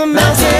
the mountain.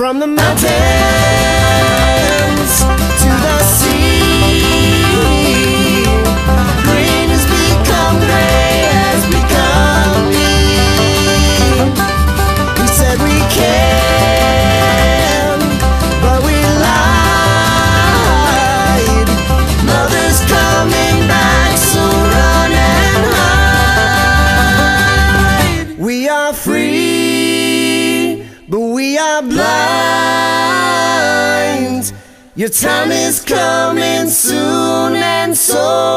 from the mountain. blind. Your time is coming soon and so.